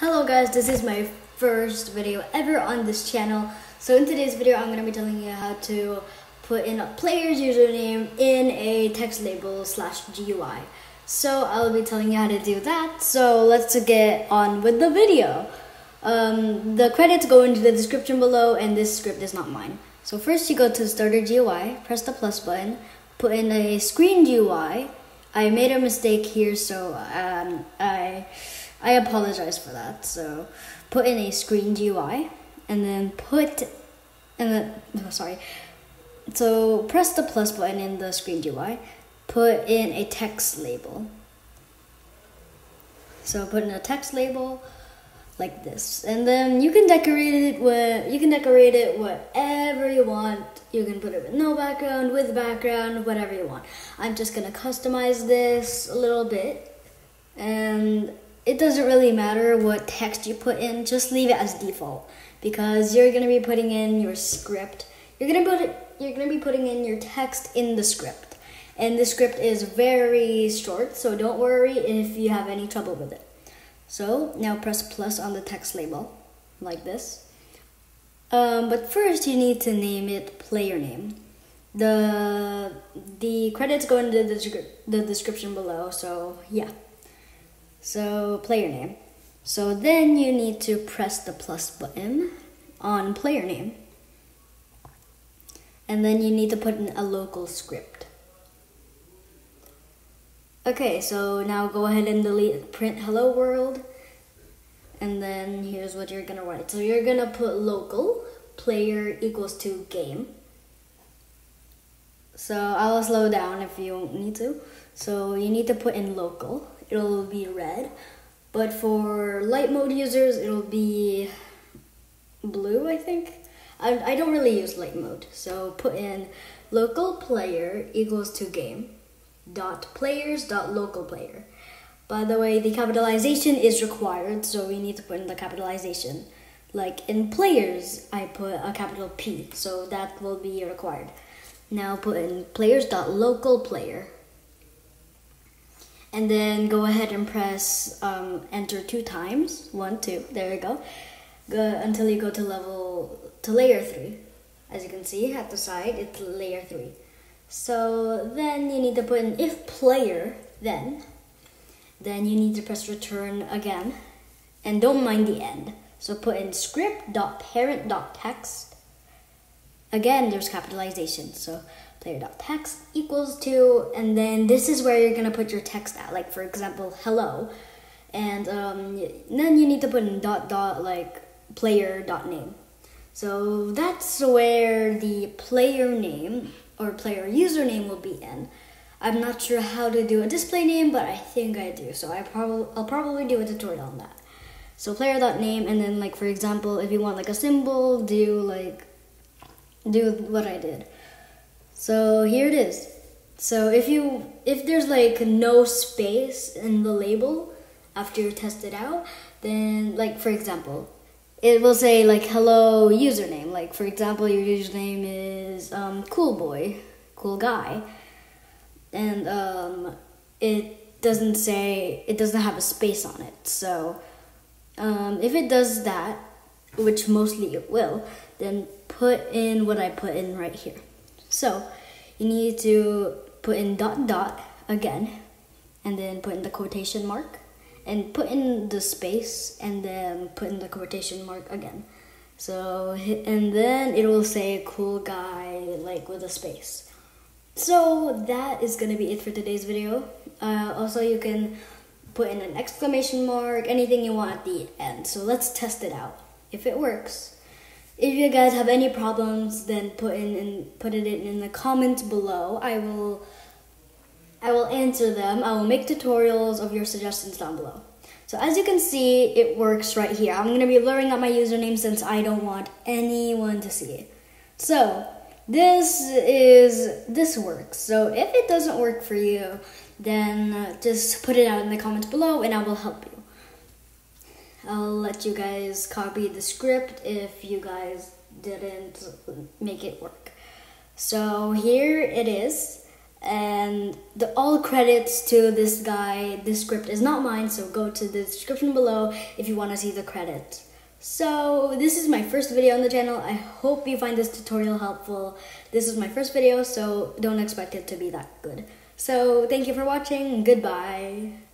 Hello guys, this is my first video ever on this channel. So in today's video, I'm going to be telling you how to put in a player's username in a text label slash GUI. So I'll be telling you how to do that. So let's get on with the video. Um, the credits go into the description below and this script is not mine. So first you go to starter GUI, press the plus button, put in a screen GUI. I made a mistake here, so um, I I apologize for that. So put in a screen GUI and then put and then oh, sorry. So press the plus button in the screen GUI. Put in a text label. So put in a text label like this, and then you can decorate it with you can decorate it whatever you want. You can put it with no background, with background, whatever you want. I'm just gonna customize this a little bit, and it doesn't really matter what text you put in, just leave it as default because you're going to be putting in your script. You're going to put it, you're to be putting in your text in the script. And the script is very short, so don't worry if you have any trouble with it. So now press plus on the text label like this. Um, but first you need to name it player name. The the credits go into the, the description below, so yeah. So player name. So then you need to press the plus button on player name. And then you need to put in a local script. Okay, so now go ahead and delete print hello world. And then here's what you're gonna write. So you're gonna put local player equals to game. So I'll slow down if you need to. So you need to put in local it'll be red. But for light mode users, it'll be blue, I think. I, I don't really use light mode, so put in local player equals to game dot players dot local player. By the way, the capitalization is required, so we need to put in the capitalization. Like in players, I put a capital P, so that will be required. Now put in players dot local player and then go ahead and press um, enter two times. One two. There we go. Go until you go to level to layer three. As you can see at the side it's layer three. So then you need to put in if player then. Then you need to press return again. And don't mind the end. So put in script dot parent dot text. Again there's capitalization. So player.text equals to, and then this is where you're gonna put your text at. Like for example, hello, and um, then you need to put in dot dot like player dot name. So that's where the player name or player username will be in. I'm not sure how to do a display name, but I think I do. So I probably I'll probably do a tutorial on that. So player dot name, and then like for example, if you want like a symbol, do like do what I did. So here it is. So if you if there's like no space in the label after you test it out, then like for example, it will say like hello username. Like for example, your username is um, cool boy, cool guy, and um, it doesn't say it doesn't have a space on it. So um, if it does that, which mostly it will, then put in what I put in right here. So you need to put in dot dot again and then put in the quotation mark and put in the space and then put in the quotation mark again. So, and then it will say cool guy like with a space. So that is gonna be it for today's video. Uh, also, you can put in an exclamation mark, anything you want at the end. So let's test it out. If it works, if you guys have any problems, then put in and put it in, in the comments below. I will I will answer them. I will make tutorials of your suggestions down below. So as you can see, it works right here. I'm going to be blurring out my username since I don't want anyone to see it. So this is, this works. So if it doesn't work for you, then uh, just put it out in the comments below and I will help you. I'll let you guys copy the script if you guys didn't make it work. So here it is. and the all credits to this guy. This script is not mine so go to the description below if you want to see the credits so this is my first video on the channel. I hope you find this tutorial helpful. This is my first video so don't expect it to be that good. So thank you for watching goodbye